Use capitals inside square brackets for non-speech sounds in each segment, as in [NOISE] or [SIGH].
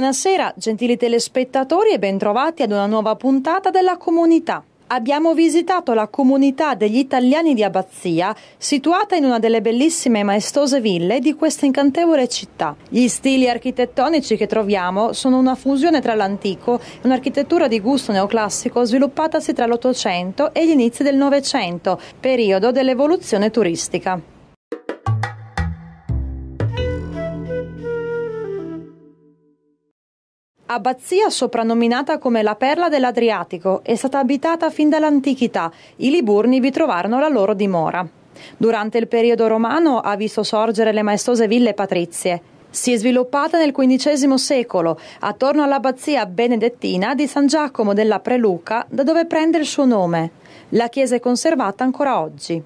Buonasera, gentili telespettatori e bentrovati ad una nuova puntata della comunità. Abbiamo visitato la comunità degli italiani di Abbazia, situata in una delle bellissime e maestose ville di questa incantevole città. Gli stili architettonici che troviamo sono una fusione tra l'antico e un'architettura di gusto neoclassico sviluppatasi tra l'Ottocento e gli inizi del Novecento, periodo dell'evoluzione turistica. Abbazia, soprannominata come la perla dell'Adriatico, è stata abitata fin dall'antichità. I Liburni vi trovarono la loro dimora. Durante il periodo romano ha visto sorgere le maestose ville patrizie. Si è sviluppata nel XV secolo, attorno all'abbazia benedettina di San Giacomo della Preluca, da dove prende il suo nome. La chiesa è conservata ancora oggi.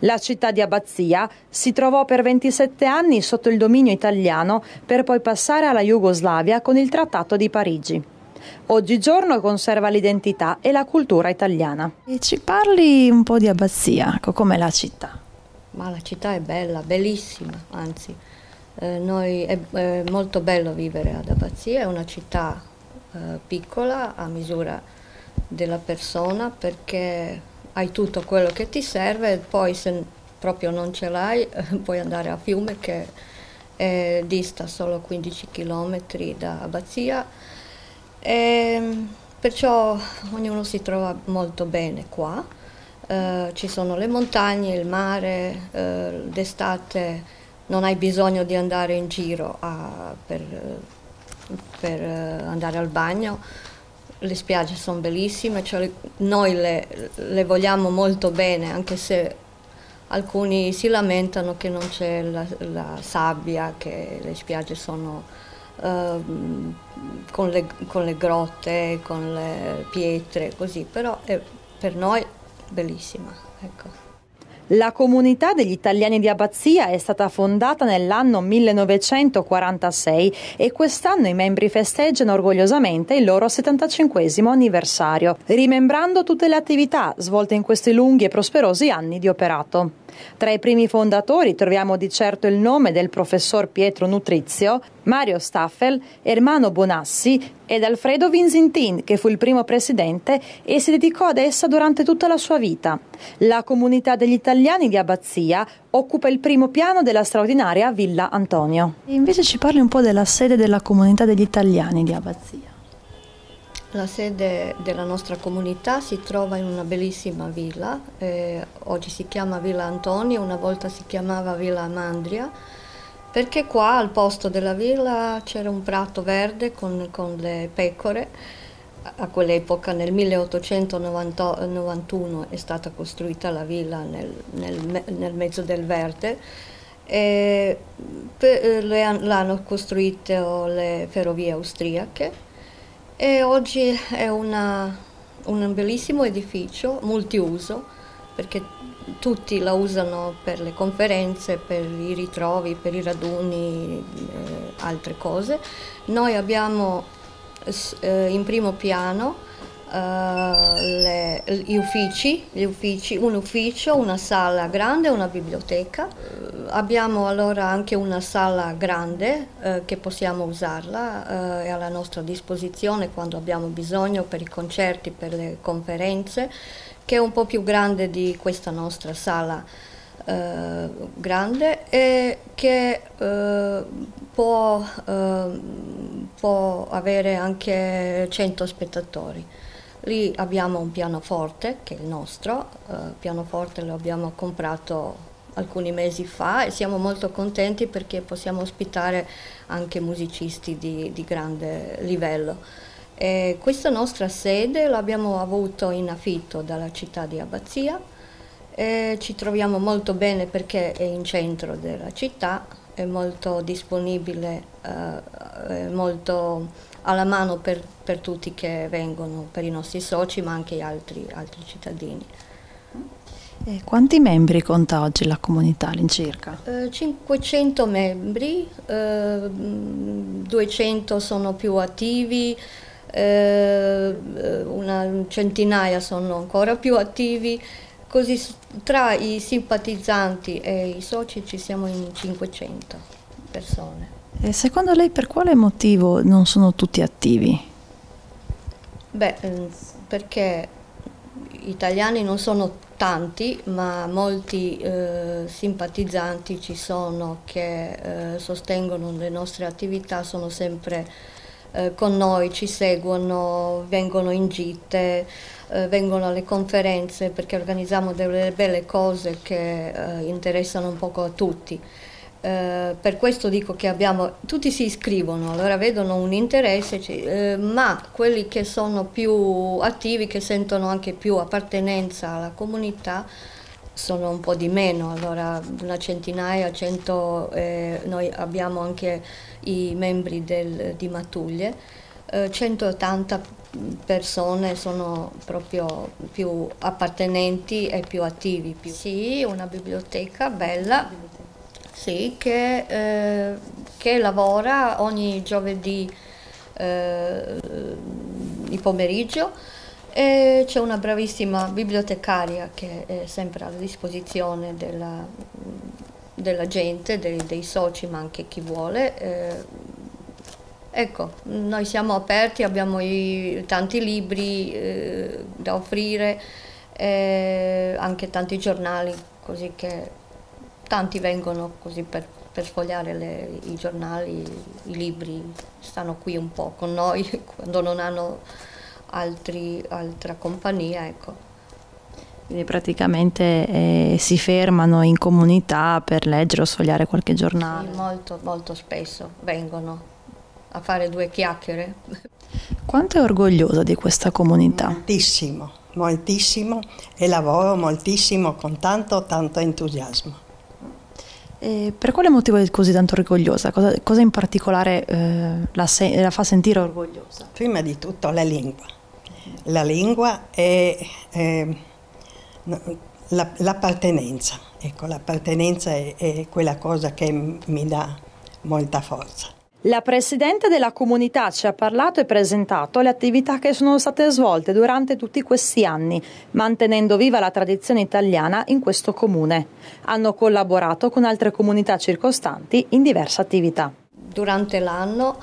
La città di Abbazia si trovò per 27 anni sotto il dominio italiano per poi passare alla Jugoslavia con il Trattato di Parigi. Oggigiorno conserva l'identità e la cultura italiana. E ci parli un po' di Abbazia, ecco, com'è la città? Ma la città è bella, bellissima, anzi, eh, noi, è, è, molto bello vivere ad Abbazia, è una città eh, piccola a misura della persona perché hai tutto quello che ti serve, poi se proprio non ce l'hai [LAUGHS] puoi andare a Fiume che è, dista solo 15 km da Abbazia. E perciò ognuno si trova molto bene qua. Uh, ci sono le montagne, il mare, uh, d'estate non hai bisogno di andare in giro a, per, per uh, andare al bagno le spiagge sono bellissime, cioè noi le, le, vogliamo molto bene, anche se alcuni si lamentano che non c'è la, la, sabbia, che le spiagge sono uh, con, le, con, le, grotte, con le pietre, così, però è per noi bellissima. Ecco. La comunità degli italiani di Abbazia è stata fondata nell'anno 1946 e quest'anno i membri festeggiano orgogliosamente il loro 75 anniversario, rimembrando tutte le attività svolte in questi lunghi e prosperosi anni di operato. Tra i primi fondatori troviamo di certo il nome del professor Pietro Nutrizio, Mario Staffel, Ermano Bonassi ed Alfredo Vinzintin, che fu il primo presidente e si dedicò ad essa durante tutta la sua vita. La comunità degli italiani di Abbazia occupa il primo piano della straordinaria Villa Antonio. E invece ci parli un po' della sede della comunità degli italiani di Abbazia. La sede della nostra comunità si trova in una bellissima villa, eh, oggi si chiama Villa Antonio, una volta si chiamava Villa Amandria, perché qua al posto della villa c'era un prato verde con, con le pecore, a quell'epoca nel 1891 è stata costruita la villa nel, nel, nel mezzo del verde. E l'hanno costruito le ferrovie austriache e oggi è una, un bellissimo edificio multiuso perché tutti la usano per le conferenze, per i ritrovi, per i raduni, eh, altre cose. Noi abbiamo eh, in primo piano le, gli, uffici, gli, uffici, un ufficio, una sala grande e una biblioteca. Uh, abbiamo allora anche una sala grande uh, che possiamo usarla, è alla nostra disposizione quando abbiamo bisogno per i concerti, per le conferenze, che è un po' più grande di questa nostra sala. Uh, grande e che uh, può, può, avere anche 100 spettatori. Lì abbiamo un pianoforte che è il nostro, il uh, pianoforte lo abbiamo comprato alcuni mesi fa e siamo molto contenti perché possiamo ospitare anche musicisti di, di grande livello. E questa nostra sede l'abbiamo avuto in affitto dalla città di Abbazia e ci troviamo molto bene perché è in centro della città, è molto disponibile, uh, è molto alla mano per, per, tutti che vengono, per i nostri soci ma anche altri, altri cittadini. E quanti membri conta oggi la comunità all'incirca? Eh, 500 membri, eh, 200 sono più attivi, eh, una centinaia sono ancora più attivi, così tra i simpatizzanti e i soci ci siamo in 500 persone. E secondo lei per quale motivo non sono tutti attivi? Beh, mm, perché gli italiani non sono tanti, ma molti eh, simpatizzanti ci sono che eh, sostengono le nostre attività, sono sempre eh, con noi, ci seguono, vengono in gite, eh, vengono alle conferenze perché organizziamo delle belle cose che eh, interessano un poco a tutti. Eh, per questo dico che abbiamo, tutti si iscrivono, allora vedono un interesse, eh, ma quelli che sono più attivi, che sentono anche più appartenenza alla comunità, sono un po' di meno, allora una centinaia, cento, eh, noi abbiamo anche i membri del, di Matuglie, 180 eh, persone sono proprio più appartenenti e più attivi. Più. Sì, una biblioteca bella sì, che, eh, che, lavora ogni giovedì eh, di pomeriggio e c'è una bravissima bibliotecaria che è sempre a disposizione della, della gente, dei, dei, soci, ma anche chi vuole. Eh, ecco, noi siamo aperti, abbiamo i, tanti libri eh, da offrire, anche tanti giornali, così che tanti vengono così per, per sfogliare le, i giornali, i libri, stanno qui un po' con noi [LAUGHS] quando non hanno altri, altra compagnia. Ecco. Quindi praticamente eh, si fermano in comunità per leggere o sfogliare qualche giornale. Sì, molto, molto spesso vengono a fare due chiacchiere. [LAUGHS] Quanto è orgogliosa di questa comunità? Moltissimo, moltissimo e lavoro moltissimo con tanto, tanto entusiasmo. E per quale motivo è così tanto orgogliosa? Cosa, cosa in particolare eh, la, se- la, fa sentire orgogliosa? Prima di tutto la lingua. La lingua è, è la, l'appartenenza. Ecco, l'appartenenza è, è quella cosa che mi dà molta forza. La Presidente della comunità ci ha parlato e presentato le attività che sono state svolte durante tutti questi anni, mantenendo viva la tradizione italiana in questo comune. Hanno collaborato con altre comunità circostanti in diverse attività. Durante l'anno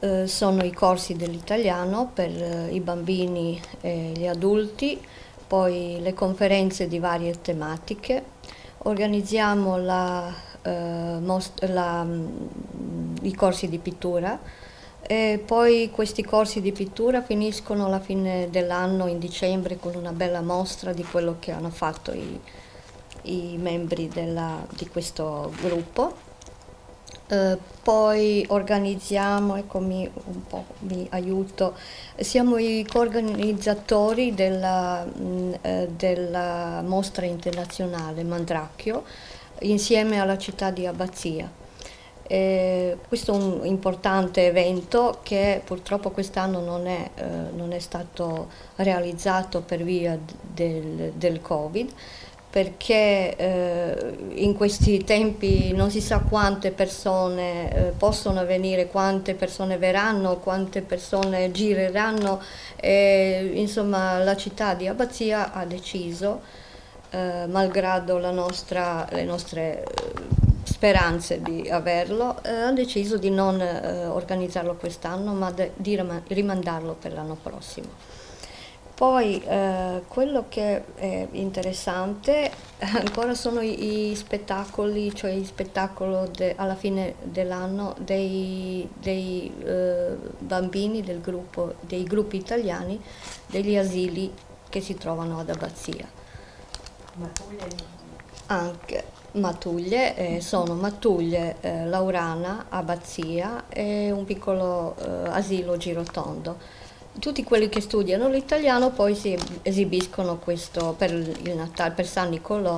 eh, sono i corsi dell'italiano per eh, i bambini e gli adulti, poi le conferenze di varie tematiche. Organizziamo la, la i corsi di pittura e poi questi corsi di pittura finiscono alla fine dell'anno in dicembre con una bella mostra di quello che hanno fatto i, i membri della, di questo gruppo. Eh, poi organizziamo, eccomi un po' mi aiuto, siamo i coorganizzatori della, mm, eh, della mostra internazionale Mandracchio insieme alla città di Abbazia. Eh, questo è un importante evento che purtroppo quest'anno non eh, non è stato realizzato per via del, del Covid perché eh, in questi tempi non si sa quante persone eh, possono venire, quante persone verranno, quante persone gireranno. insomma la città di Abbazia ha deciso, eh, malgrado nostra, le nostre speranze di averlo, eh, ha deciso di non eh, organizzarlo quest'anno ma de, di rimandarlo per l'anno prossimo. Poi eh, quello che è interessante [LAUGHS] ancora sono i, i spettacoli, cioè il spettacolo de, alla fine dell'anno dei, dei eh, bambini del gruppo, dei gruppi italiani degli asili che si trovano ad Abbazia. Anche Matuglie, eh, sono Matuglie, eh, Laurana, Abbazia e un piccolo eh, asilo girotondo. Tutti quelli che studiano l'italiano poi si esibiscono questo per il Natale, per San Nicolò,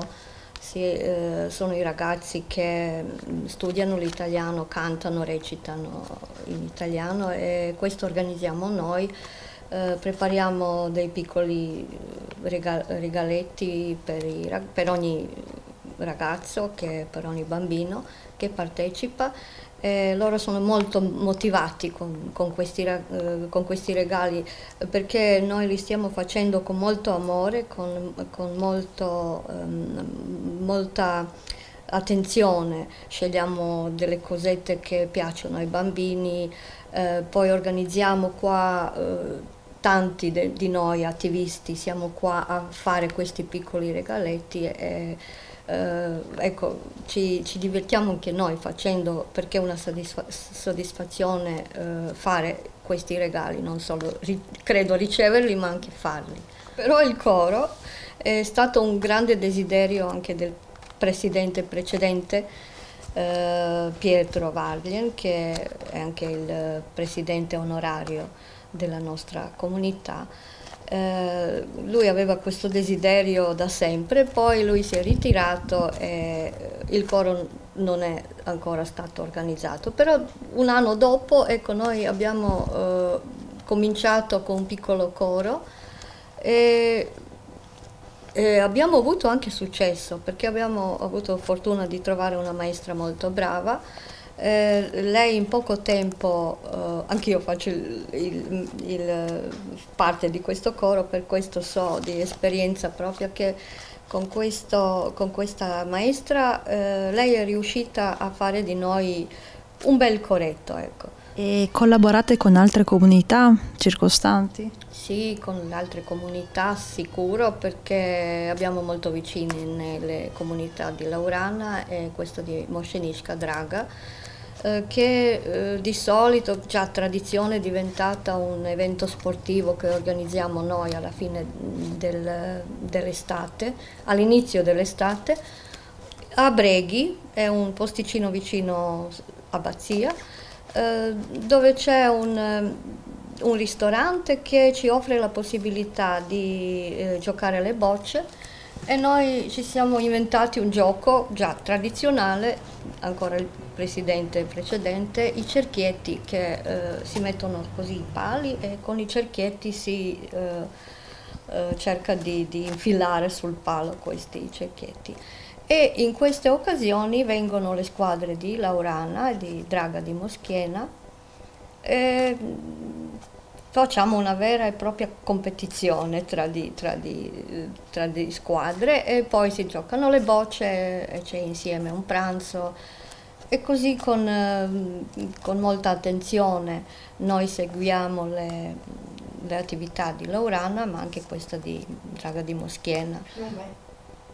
si, eh, sono i ragazzi che mm, studiano l'italiano, cantano, recitano in italiano e questo organizziamo noi. Eh, prepariamo dei piccoli regal- regaletti per, i, per ogni ragazzo, che per ogni bambino che partecipa. Eh, loro sono molto motivati con, con, questi, eh, con, questi, regali perché noi li stiamo facendo con molto amore, con, con molto, ehm, molta attenzione, scegliamo delle cosette che piacciono ai bambini, eh, poi organizziamo qua eh, tanti de, di noi attivisti siamo qua a fare questi piccoli regaletti e eh, ecco, ci, ci, divertiamo anche noi facendo perché è una soddisfa soddisfazione eh, fare questi regali, non solo ri credo riceverli ma anche farli. Però il coro è stato un grande desiderio anche del presidente precedente eh, Pietro Varlien che è anche il presidente onorario della nostra comunità. Eh, lui aveva questo desiderio da sempre, poi lui si è ritirato e il coro non è ancora stato organizzato, però un anno dopo ecco, noi abbiamo eh, cominciato con un piccolo coro e, e abbiamo avuto anche successo perché abbiamo avuto fortuna di trovare una maestra molto brava eh, lei in poco tempo, eh, anch'io faccio il, il, il, parte di questo coro, per questo so di esperienza proprio che con, questo, con questa maestra eh, lei è riuscita a fare di noi un bel coretto. Ecco. E collaborate con altre comunità circostanti? Sì, con altre comunità sicuro perché abbiamo molto vicini nelle comunità di Laurana e questo di Moscenisca Draga eh, che eh, di solito già tradizione è diventata un evento sportivo che organizziamo noi alla fine del, dell'estate, all'inizio dell'estate. A Breghi, è un posticino vicino a Bazzia, eh, dove c'è un, un, ristorante che ci offre la possibilità di eh, giocare alle bocce e noi ci siamo inventati un gioco già tradizionale, ancora il presidente precedente, i cerchietti che eh, si mettono così i pali e con i cerchietti si eh, eh, cerca di, di, infilare sul palo questi cerchietti. E in queste occasioni vengono le squadre di Laurana e di Draga di Moschiena. E facciamo una vera e propria competizione tra di, tra, di, tra di, squadre e poi si giocano le bocce e c'è insieme un pranzo. E così con, eh, con molta attenzione noi seguiamo le, le, attività di Laurana, ma anche questa di Draga di Moschiena.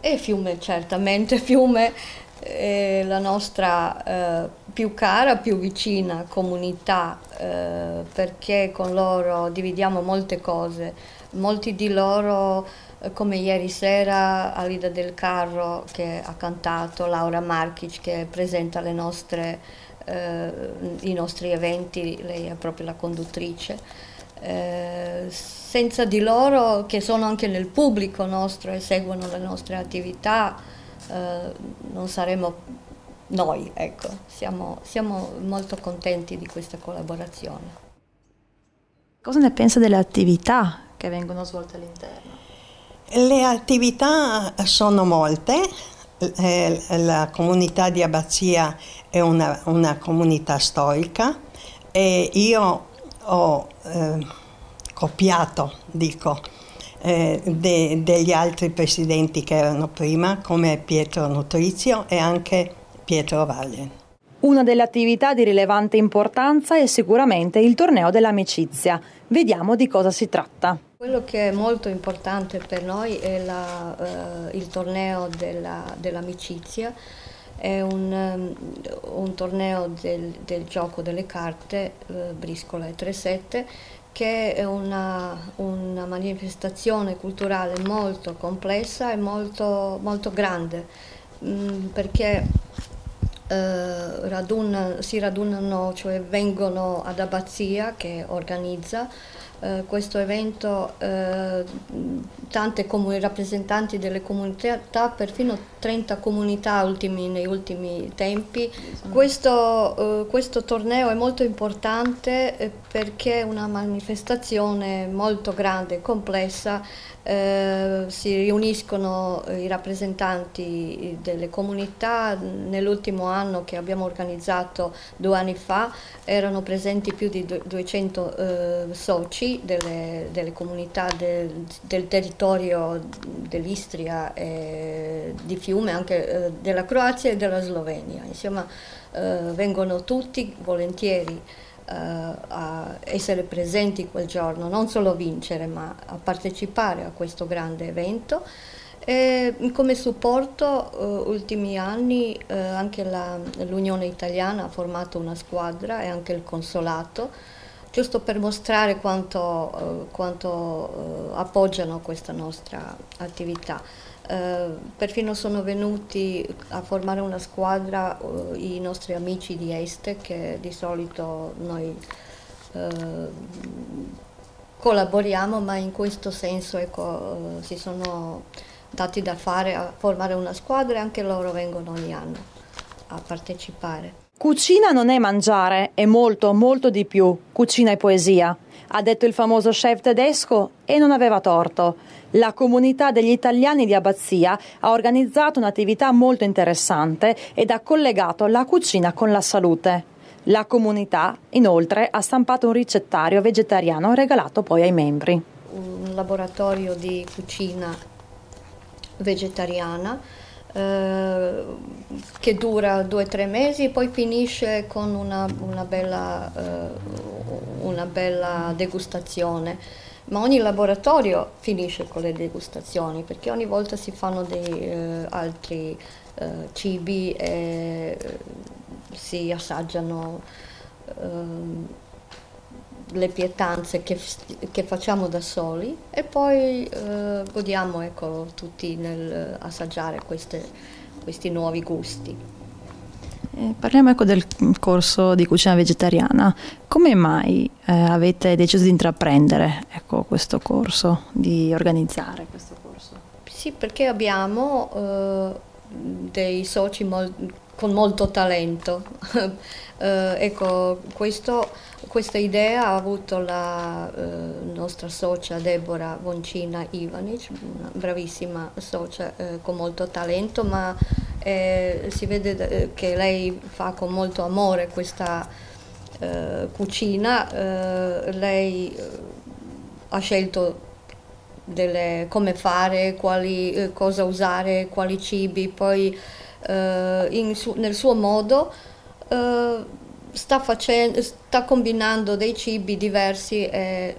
E Fiume, certamente, Fiume è la nostra eh, più cara, più vicina comunità, eh, perché con loro dividiamo molte cose. Molti di loro come ieri sera Alida del Carro che ha cantato, Laura Marchic che presenta nostre, eh, i nostri eventi, lei è proprio la conduttrice. Eh, senza di loro, che sono anche nel pubblico nostro e seguono le nostre attività, eh, non saremmo noi, ecco. siamo, siamo molto contenti di questa collaborazione. Cosa ne pensa delle attività che vengono svolte all'interno? Le attività sono molte, eh, la comunità di Abbazia è una, una comunità storica e io ho eh, copiato, dico, eh, de, degli altri presidenti che erano prima, come Pietro Nutrizio e anche Pietro Valle. Una delle attività di rilevante importanza è sicuramente il torneo dell'amicizia. Vediamo di cosa si tratta. Quello che è molto importante per noi è la, uh, il torneo della, dell'amicizia, è un, um, un torneo del, del, gioco delle carte, uh, Briscola e 3-7, che è una, una, manifestazione culturale molto complessa e molto, molto grande, mm, perché eh, raduna, si radunano, cioè vengono ad Abbazia che organizza eh, questo evento eh, tante rappresentanti delle comunità, perfino 30 comunità ultimi, negli ultimi tempi. Questo, eh, questo, torneo è molto importante eh, perché è una manifestazione molto grande complessa eh, si riuniscono i rappresentanti delle comunità, nell'ultimo anno che abbiamo organizzato due anni fa erano presenti più di 200 eh, delle, delle comunità del, del, territorio dell'Istria, e di Fiume, anche eh, della Croazia e della Slovenia. Insomma, eh, vengono tutti volentieri eh, a essere presenti quel giorno, non solo a vincere, ma a partecipare a questo grande evento. E come supporto, uh, ultimi anni, uh, anche l'Unione Italiana ha formato una squadra e anche il consolato, giusto per mostrare quanto, uh, quanto appoggiano questa nostra attività. perfino sono venuti a formare una squadra i nostri amici di Este che di solito noi collaboriamo, ma in questo senso ecco, si sono dati da fare a formare una squadra e anche loro vengono ogni anno a partecipare. Cucina non è mangiare, è molto, molto di più. Cucina è poesia, ha detto il famoso chef tedesco e non aveva torto. La comunità degli italiani di Abbazia ha organizzato un'attività molto interessante ed ha collegato la cucina con la salute. La comunità, inoltre, ha stampato un ricettario vegetariano regalato poi ai membri. Un laboratorio di cucina vegetariana eh, che dura due o tre mesi e poi finisce con una, una, bella, eh, una, bella, degustazione. Ma ogni laboratorio finisce con le degustazioni perché ogni volta si fanno dei eh, altri eh, cibi e eh, si assaggiano ehm, le pietanze che, che, facciamo da soli e poi eh, godiamo ecco, tutti nel assaggiare queste, questi nuovi gusti. Eh, parliamo ecco del corso di cucina vegetariana. Come mai eh, avete deciso di intraprendere ecco, questo corso, di organizzare questo corso? Sì, perché abbiamo eh, dei soci mol- con molto talento. [LAUGHS] Eh, ecco, questo questa idea ha avuto la eh, nostra socia Deborah Voncina Ivanic, una bravissima socia eh, con molto talento, ma eh, si vede eh, che lei fa con molto amore questa eh, cucina. Lei ha scelto delle, come fare, quali, cosa usare, quali cibi, poi su, nel suo modo sta, facendo, sta combinando dei cibi diversi e,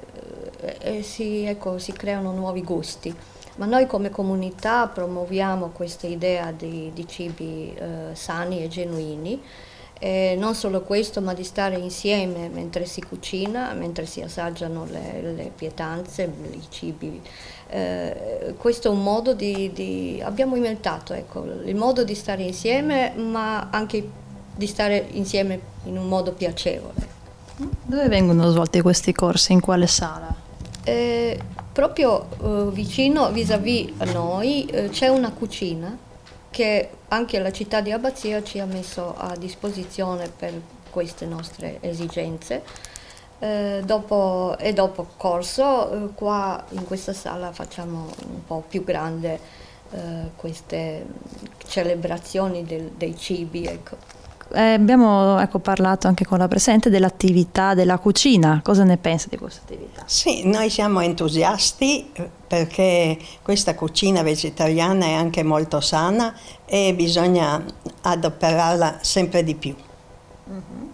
e si, ecco, si, creano nuovi gusti. Ma noi come comunità promuoviamo questa idea di, di cibi eh, sani e genuini. E non solo questo, ma di stare insieme mentre si cucina, mentre si assaggiano le, le pietanze, i cibi. Eh, questo è un modo di, di abbiamo inventato ecco, il modo di stare insieme, ma anche di stare insieme in un modo piacevole. Dove vengono svolti questi corsi? In quale sala? Eh, proprio eh, vicino, vis-à-vis a noi, eh, c'è una cucina che anche la città di Abbazia ci ha messo a disposizione per queste nostre esigenze. Eh, dopo, e dopo corso, eh, qua in questa sala facciamo un po' più grande eh, queste celebrazioni del, dei cibi. Ecco. Eh, abbiamo ecco, parlato anche con la Presidente dell'attività della cucina, cosa ne pensa di questa attività? Sì, noi siamo entusiasti eh, perché questa cucina vegetariana è anche molto sana e bisogna adoperarla sempre di più. Uh-huh.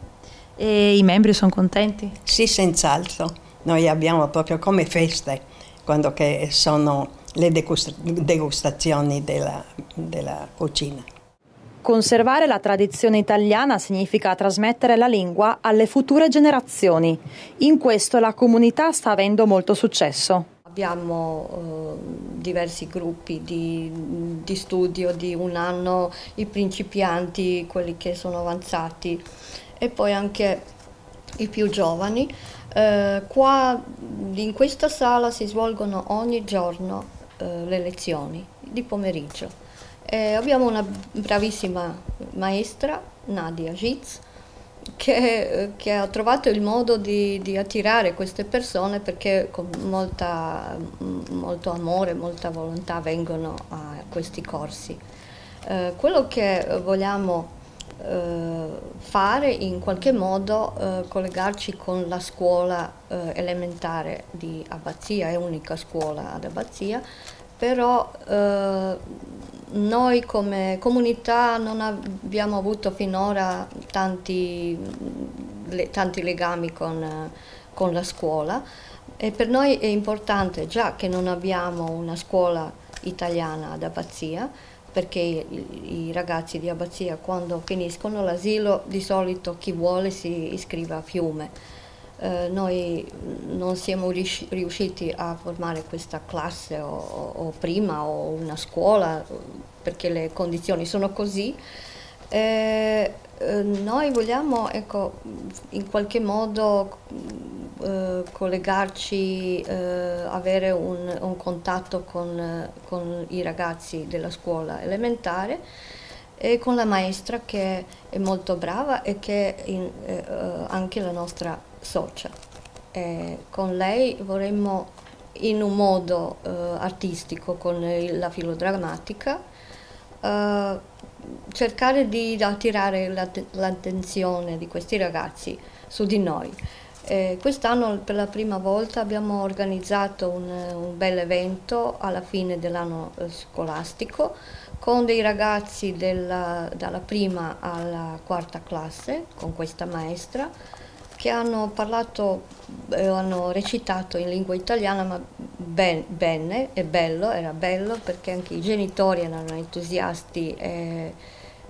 E i membri sono contenti? Sì, senz'altro. Noi abbiamo proprio come feste quando sono le degustazioni della, della cucina. Conservare la tradizione italiana significa trasmettere la lingua alle future generazioni. In questo la comunità sta avendo molto successo. Abbiamo eh, diversi gruppi di, di, studio di un anno, i principianti, quelli che sono avanzati e poi anche i più giovani. Eh, qua in questa sala si svolgono ogni giorno eh, le lezioni di pomeriggio. Eh, abbiamo una bravissima maestra, Nadia Giz, che, che, ha trovato il modo di, di, attirare queste persone perché con molta, molto amore, molta volontà vengono a questi corsi. Eh, quello che vogliamo eh, fare in qualche modo eh, collegarci con la scuola eh, elementare di Abbazia, è unica scuola ad Abbazia, però eh, noi come comunità non abbiamo avuto finora tanti, le, tanti legami con, con la scuola. E per noi è importante già che non abbiamo una scuola italiana ad Abbazia, perché i, i ragazzi di Abbazia quando finiscono l'asilo di solito chi vuole si iscrive a Fiume. Eh, noi non siamo riusciti a formare questa classe o, o, prima o una scuola perché le condizioni sono così. Eh, eh, noi vogliamo ecco, in qualche modo eh, collegarci, eh, avere un, un contatto con, con, i ragazzi della scuola elementare e con la maestra che è molto brava e che è in, eh, anche la nostra socia. con lei vorremmo in un modo artistico, con la filodrammatica, eh, cercare di attirare l'attenzione di questi ragazzi su di noi. Eh, quest'anno per la prima volta abbiamo organizzato un, un bel evento alla fine dell'anno eh, scolastico con dei ragazzi della, dalla prima alla quarta classe, con questa maestra, che hanno parlato, eh, hanno recitato in lingua italiana, ma ben, bene, è bello, era bello perché anche i genitori erano entusiasti. Eh,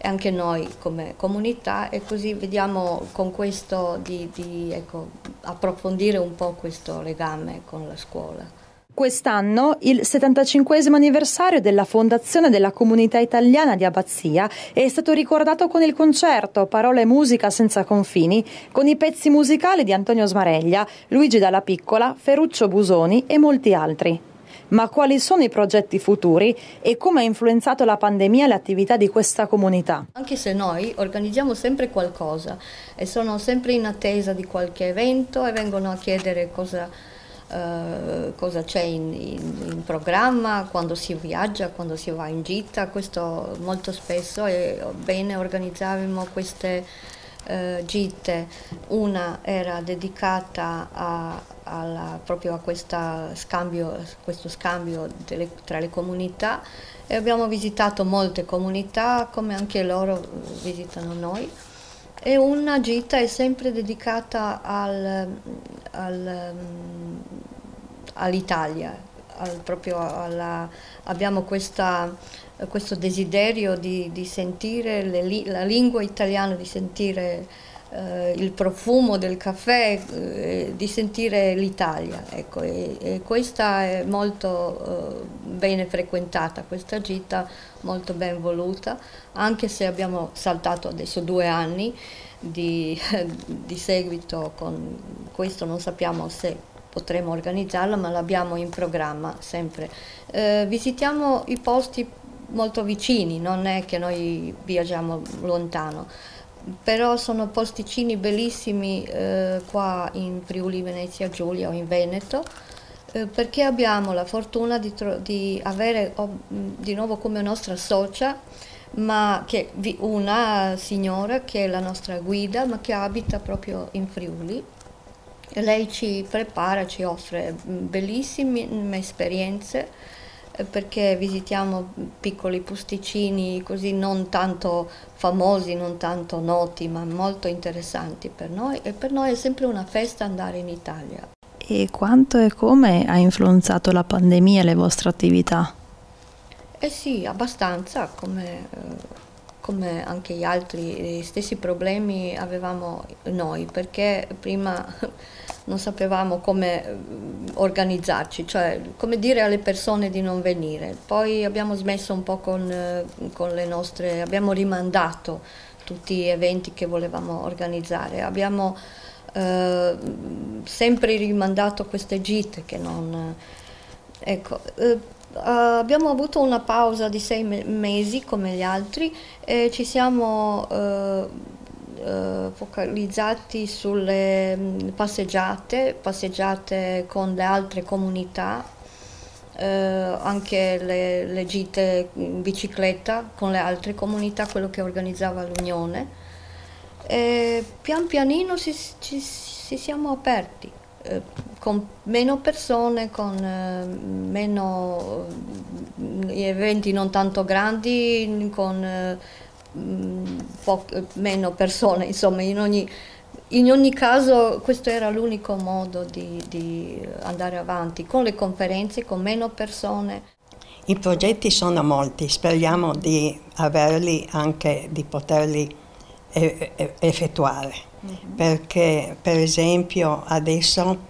e anche noi come comunità e così vediamo con questo di, di ecco, approfondire un po' questo legame con la scuola. Quest'anno il 75 anniversario della fondazione della comunità italiana di Abbazia è stato ricordato con il concerto Parola e musica senza confini, con i pezzi musicali di Antonio Smareglia, Luigi Dalla Piccola, Ferruccio Busoni e molti altri. Ma quali sono i progetti futuri e come ha influenzato la pandemia le attività di questa comunità? Anche se noi organizziamo sempre qualcosa e sono sempre in attesa di qualche evento e vengono a chiedere cosa, uh, cosa c'è in, in, in, programma, quando si viaggia, quando si va in gita, questo molto spesso è bene organizzaremo queste uh, gite. Una era dedicata a alla, proprio a scambio, questo scambio delle, tra le comunità e abbiamo visitato molte comunità come anche loro visitano noi e una gita è sempre dedicata al, al, all'Italia, al, proprio alla, abbiamo questa, questo desiderio di, di sentire le, la lingua italiana, di sentire eh, il profumo del caffè, eh, di sentire l'Italia. Ecco, e, e, questa è molto eh, bene frequentata, questa gita molto ben voluta, anche se abbiamo saltato adesso due anni di, [LAUGHS] di seguito con questo, non sappiamo se potremo organizzarla, ma l'abbiamo in programma sempre. Eh, visitiamo i posti molto vicini, non è che noi viaggiamo lontano però sono posticini bellissimi eh, qua in Friuli Venezia Giulia o in Veneto eh, perché abbiamo la fortuna di, di avere oh, di nuovo come nostra socia ma che, una signora che è la nostra guida ma che abita proprio in Friuli lei ci prepara, ci offre bellissime esperienze eh, perché visitiamo piccoli posticini così non tanto famosi, non tanto noti, ma molto interessanti per noi e per noi è sempre una festa andare in Italia. E quanto e come ha influenzato la pandemia le vostre attività? Eh sì, abbastanza, come, eh, come anche gli altri, gli stessi problemi avevamo noi, perché prima [LAUGHS] non sapevamo come eh, organizzarci, cioè come dire alle persone di non venire. Poi abbiamo smesso un po' con, eh, con le nostre, abbiamo rimandato tutti gli eventi che volevamo organizzare. Abbiamo eh, sempre rimandato queste gite che non... Ecco, eh, abbiamo avuto una pausa di sei mesi come gli altri e ci siamo eh, eh, focalizzati sulle passeggiate, passeggiate con le altre comunità, anche le, le, gite in bicicletta con le altre comunità, quello che organizzava l'Unione. Pian pianino ci, ci, ci siamo aperti. Eh, con meno persone, con eh, meno eventi non tanto grandi, con eh, po- meno persone, insomma in ogni, in ogni, caso questo era l'unico modo di, di andare avanti, con le conferenze, con meno persone. I progetti sono molti, speriamo di averli anche, di poterli effettuare, mm-hmm. perché per esempio adesso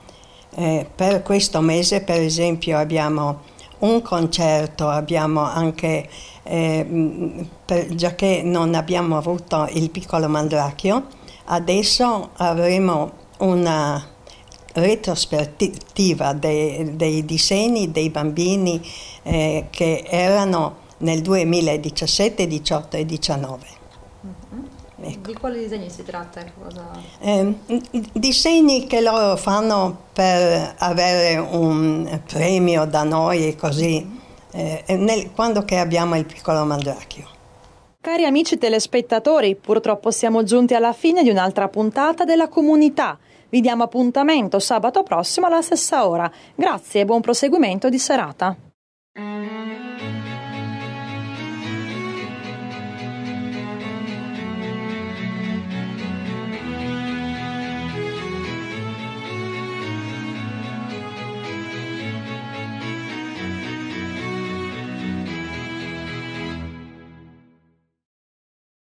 eh, per questo mese per esempio abbiamo un concerto, abbiamo anche, eh, per, già che non abbiamo avuto il piccolo Mandracchio, adesso avremo una retrospettiva dei, dei disegni dei bambini eh, che erano nel 2017, 18 e 19. Ecco. Di quali disegni si tratta? Cosa... Eh, disegni che loro fanno per avere un premio da noi e così, eh, nel, quando abbiamo il piccolo Mandracchio. Cari amici telespettatori, purtroppo siamo giunti alla fine di un'altra puntata della comunità. Vi diamo appuntamento sabato prossimo alla stessa ora. Grazie e buon proseguimento di serata.